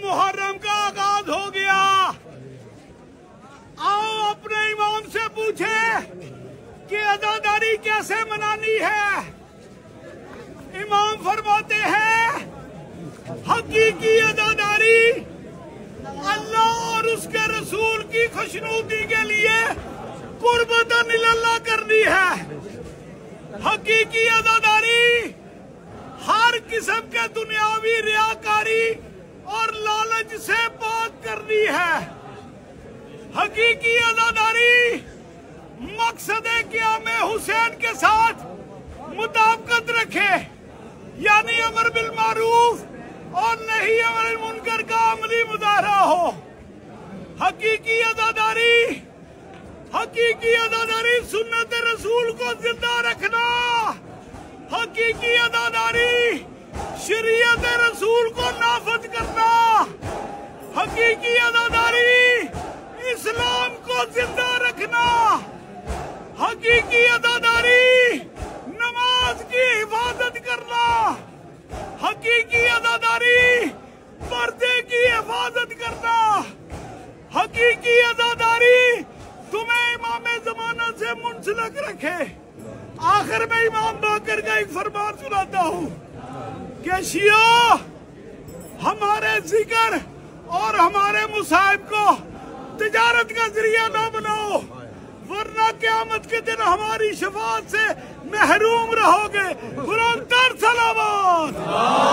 محرم کا آغاز ہو گیا۔ آؤ اپنے امام سے پوچھیں کہ اداداری کیسے منانی ہے۔ امام فرماتے ہیں، حقیقی اداداری اللہ اور اس کے رسول کی خوشنودی کے لیے قربت اللہ کرنی ہے۔ حقیقی اداداری ہر قسم کے دنیاوی ریاکاری اور لالچ سے پاک کرنی ہے۔ حقیقی ازاداری مقصد قیام حسین کے ساتھ مطابقت رکھے؟ یعنی امر بالمعروف اور نہیں امر المنکر کا عملی مظاہرہ ہو۔ حقیقی ازاداری حقیقی ازاداری سنت رسول کو زندہ رکھنا۔ حقیقی اداداری شریعت رسول کو نافذ کرنا حقیقی اداداری اسلام کو زندہ رکھنا۔ حقیقی اداداری نماز کی حفاظت کرنا۔ حقیقی اداداری پردے کی حفاظت کرنا۔ حقیقی اداداری تمہیں امام زمانہ سے منسلک رکھے۔ آخر میں امام باقر کا ایک فرمان سناتا ہوں کہ شیعہ، ہمارے ذکر اور ہمارے مصائب کو تجارت کا ذریعہ نہ بناؤ، ورنہ قیامت کے دن ہماری شفاعت سے محروم رہو گے۔ سلامات